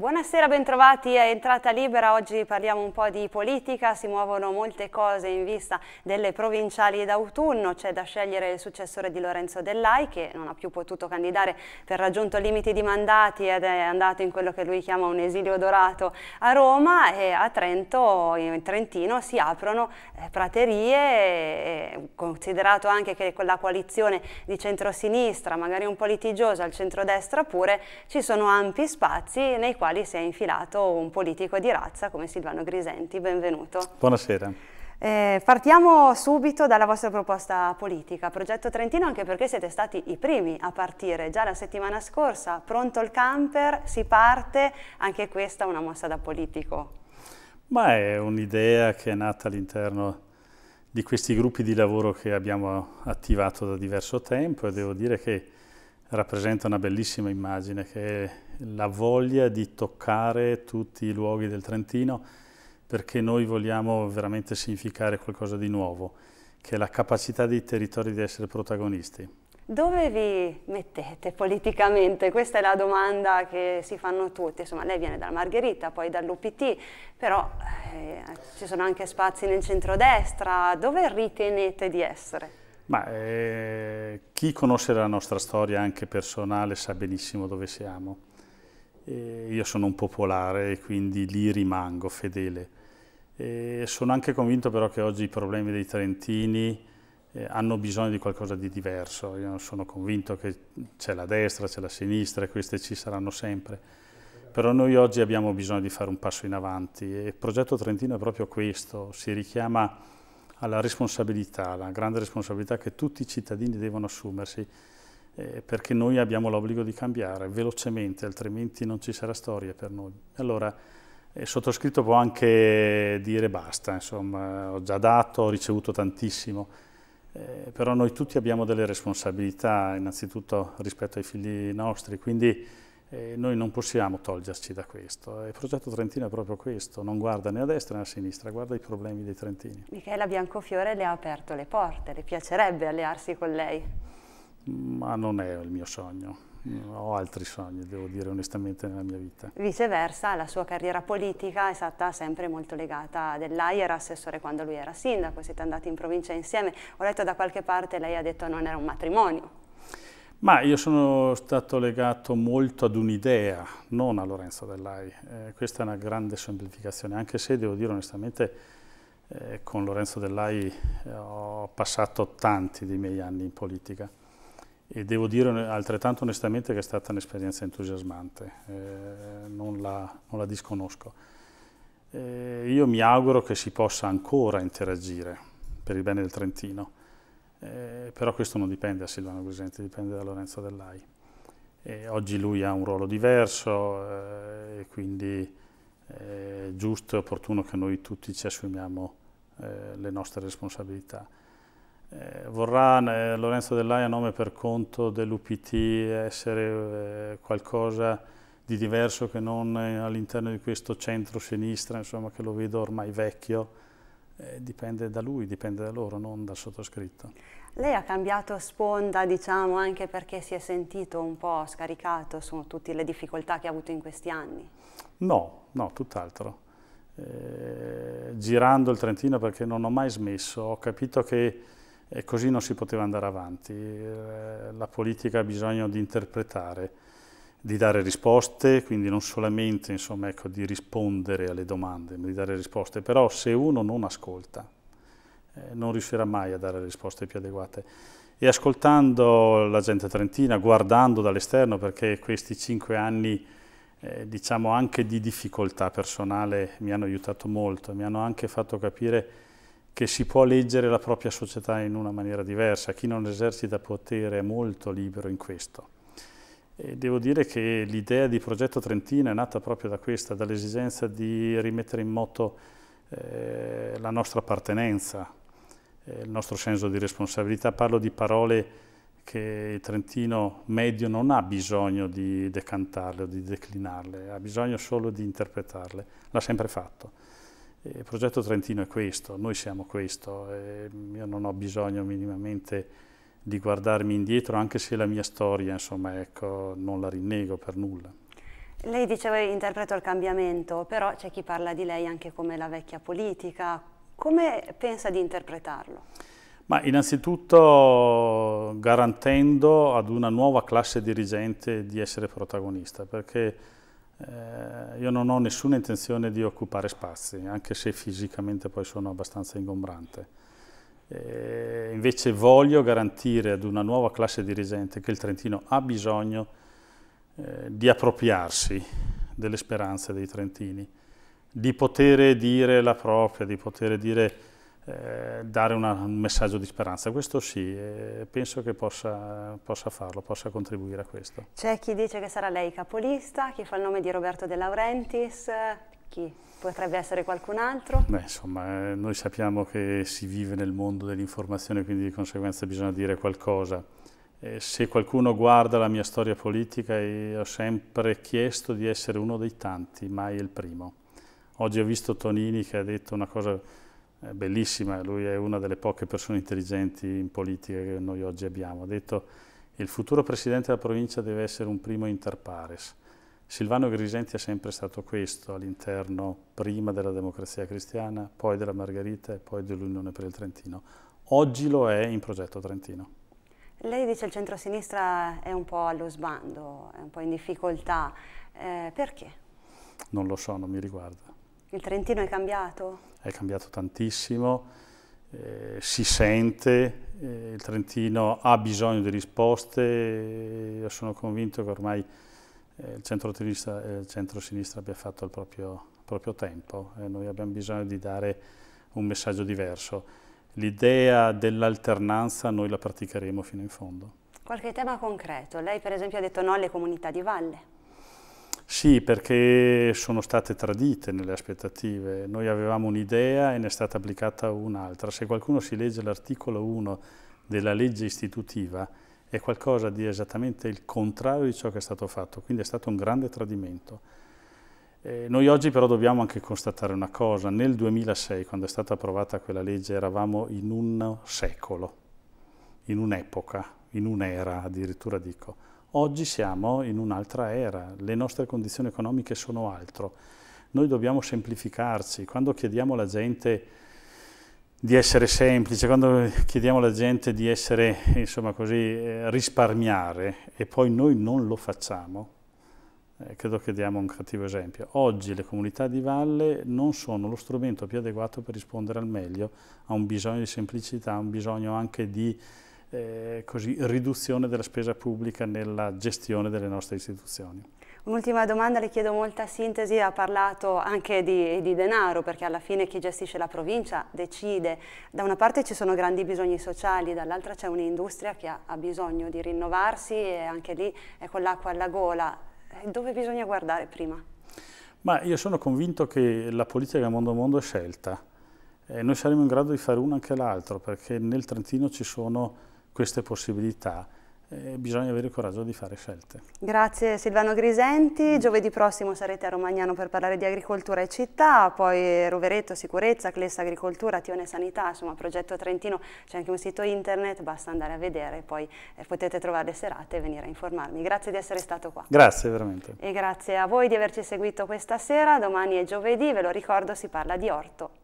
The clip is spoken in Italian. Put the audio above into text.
Buonasera, bentrovati a Entrata Libera. Oggi parliamo un po' di politica, si muovono molte cose in vista delle provinciali d'autunno. C'è da scegliere il successore di Lorenzo Dellai che non ha più potuto candidare per raggiunto limiti di mandati ed è andato in quello che lui chiama un esilio dorato a Roma e a Trento, in Trentino, si aprono eh, praterie, e, considerato anche che con la coalizione di centrosinistra, magari un po' litigiosa, al centrodestra pure, ci sono ampi spazi nei quali quali si è infilato un politico di razza come Silvano Grisenti. Benvenuto. Buonasera. Eh, partiamo subito dalla vostra proposta politica, Progetto Trentino, anche perché siete stati i primi a partire già la settimana scorsa, pronto il camper, si parte, anche questa è una mossa da politico. Ma è un'idea che è nata all'interno di questi gruppi di lavoro che abbiamo attivato da diverso tempo e devo dire che rappresenta una bellissima immagine che è la voglia di toccare tutti i luoghi del Trentino perché noi vogliamo veramente significare qualcosa di nuovo, che è la capacità dei territori di essere protagonisti. Dove vi mettete politicamente? Questa è la domanda che si fanno tutti. Insomma, lei viene dalla Margherita, poi dall'UPT, però eh, ci sono anche spazi nel centrodestra. Dove ritenete di essere? Ma eh, chi conosce la nostra storia anche personale sa benissimo dove siamo. Eh, io sono un popolare e quindi lì rimango fedele. E sono anche convinto però che oggi i problemi dei trentini eh, hanno bisogno di qualcosa di diverso. Io sono convinto che c'è la destra, c'è la sinistra e queste ci saranno sempre. Però noi oggi abbiamo bisogno di fare un passo in avanti e il progetto Trentino è proprio questo, si richiama alla responsabilità, alla grande responsabilità che tutti i cittadini devono assumersi, eh, perché noi abbiamo l'obbligo di cambiare velocemente, altrimenti non ci sarà storia per noi. Allora, eh, sottoscritto può anche dire basta, insomma, ho già dato, ho ricevuto tantissimo, eh, però noi tutti abbiamo delle responsabilità, innanzitutto rispetto ai figli nostri, quindi e noi non possiamo toglierci da questo. Il progetto Trentino è proprio questo, non guarda né a destra né a sinistra, guarda i problemi dei trentini. Michela Biancofiore le ha aperto le porte, le piacerebbe allearsi con lei? Ma non è il mio sogno, ho altri sogni, devo dire onestamente, nella mia vita. Viceversa, la sua carriera politica è stata sempre molto legata a Dell'Ai, era assessore quando lui era sindaco, siete andati in provincia insieme, ho letto da qualche parte, lei ha detto non era un matrimonio. Ma io sono stato legato molto ad un'idea, non a Lorenzo Dell'Ai. Eh, questa è una grande semplificazione, anche se devo dire onestamente eh, con Lorenzo Dell'Ai eh, ho passato tanti dei miei anni in politica e devo dire altrettanto onestamente che è stata un'esperienza entusiasmante, eh, non la, non, la, disconosco. Eh, io mi auguro che si possa ancora interagire per il bene del Trentino eh, però questo non dipende da Silvano Grisenti, dipende da Lorenzo Dell'Ai. Oggi lui ha un ruolo diverso eh, e quindi è giusto e opportuno che noi tutti ci assumiamo eh, le nostre responsabilità. Eh, vorrà eh, Lorenzo Dell'Ai a nome per conto dell'UPT essere eh, qualcosa di diverso che non all'interno di questo centro-sinistra, insomma, che lo vedo ormai vecchio, eh, dipende da lui, dipende da loro, non dal sottoscritto. Lei ha cambiato sponda, diciamo, anche perché si è sentito un po' scaricato su tutte le difficoltà che ha avuto in questi anni? No, no, tutt'altro. Eh, girando il Trentino perché non ho mai smesso, ho capito che eh, così non si poteva andare avanti. Eh, la politica ha bisogno di interpretare di dare risposte, quindi non solamente insomma, ecco, di rispondere alle domande, ma di dare risposte, però se uno non ascolta eh, non riuscirà mai a dare risposte più adeguate. E ascoltando la gente trentina, guardando dall'esterno, perché questi cinque anni eh, diciamo anche di difficoltà personale mi hanno aiutato molto, mi hanno anche fatto capire che si può leggere la propria società in una maniera diversa, chi non esercita potere è molto libero in questo. E devo dire che l'idea di Progetto Trentino è nata proprio da questa, dall'esigenza di rimettere in moto eh, la nostra appartenenza, eh, il nostro senso di responsabilità. Parlo di parole che il Trentino medio non ha bisogno di decantarle o di declinarle, ha bisogno solo di interpretarle, l'ha sempre fatto. Il progetto Trentino è questo, noi siamo questo, io non ho bisogno minimamente di guardarmi indietro, anche se la mia storia, insomma, ecco, non la rinnego per nulla. Lei diceva interpreto il cambiamento, però c'è chi parla di lei anche come la vecchia politica. Come pensa di interpretarlo? Ma innanzitutto garantendo ad una nuova classe dirigente di essere protagonista, perché eh, io non ho nessuna intenzione di occupare spazi, anche se fisicamente poi sono abbastanza ingombrante. Eh, invece voglio garantire ad una nuova classe dirigente che il Trentino ha bisogno eh, di appropriarsi delle speranze dei trentini, di poter dire la propria, di poter dire, eh, dare una, un messaggio di speranza. Questo sì, eh, penso che possa, possa, farlo, possa contribuire a questo. C'è chi dice che sarà lei capolista, chi fa il nome di Roberto De Laurentiis, chi? Potrebbe essere qualcun altro? Beh, insomma, eh, noi sappiamo che si vive nel mondo dell'informazione, quindi di conseguenza bisogna dire qualcosa. Se qualcuno guarda la mia storia politica, ho sempre chiesto di essere uno dei tanti, mai il primo. Oggi ho visto Tonini che ha detto una cosa eh, bellissima, lui è una delle poche persone intelligenti in politica che noi oggi abbiamo. Ha detto il futuro presidente della provincia deve essere un primo inter pares. Silvano Grisenti è sempre stato questo all'interno prima della democrazia cristiana, poi della Margherita e poi dell'Unione per il Trentino. Oggi lo è in progetto Trentino. Lei dice il centro-sinistra è un po' allo sbando, è un po' in difficoltà. Eh, perché? Non lo so, non mi riguarda. Il Trentino è cambiato? È cambiato tantissimo, eh, si sente, eh, il Trentino ha bisogno di risposte, io sono convinto che ormai eh, il centro-sinistra eh, centro abbia fatto il proprio, proprio tempo e noi abbiamo bisogno di dare un messaggio diverso. L'idea dell'alternanza noi la praticheremo fino in fondo. Qualche tema concreto? Lei per esempio ha detto no alle comunità di valle. Sì, perché sono state tradite nelle aspettative. Noi avevamo un'idea e ne è stata applicata un'altra. Se qualcuno si legge l'articolo 1 della legge istitutiva, è qualcosa di esattamente il contrario di ciò che è stato fatto, quindi è stato un grande tradimento. Eh, noi oggi però dobbiamo anche constatare una cosa, nel 2006 quando è stata approvata quella legge eravamo in un secolo, in un'epoca, in un'era addirittura dico. Oggi siamo in un'altra era, le nostre condizioni economiche sono altro. Noi dobbiamo semplificarci, quando chiediamo alla gente di essere semplice, quando chiediamo alla gente di essere, insomma così, eh, risparmiare e poi noi non lo facciamo, eh, credo che diamo un cattivo esempio. Oggi le comunità di valle non sono lo strumento più adeguato per rispondere al meglio a un bisogno di semplicità, a un bisogno anche di eh, così, riduzione della spesa pubblica nella gestione delle nostre istituzioni. Un'ultima domanda, le chiedo molta sintesi, ha parlato anche di, di, denaro perché alla fine chi gestisce la provincia decide, da una parte ci sono grandi bisogni sociali, dall'altra c'è un'industria che ha, ha bisogno di rinnovarsi e anche lì è con l'acqua alla gola, dove bisogna guardare prima? Ma io sono convinto che la politica mondo a mondo è scelta e noi saremo in grado di fare uno anche l'altro perché nel Trentino ci sono queste possibilità eh, bisogna avere il coraggio di fare scelte. Grazie Silvano Grisenti, giovedì prossimo sarete a Romagnano per parlare di agricoltura e città, poi Rovereto, sicurezza, Clessa, agricoltura, Tione sanità, insomma progetto Trentino, c'è anche un sito internet, basta andare a vedere, poi eh, potete trovare le serate e venire a informarmi. Grazie di essere stato qua. Grazie veramente. E grazie a voi di averci seguito questa sera, domani è giovedì, ve lo ricordo si parla di orto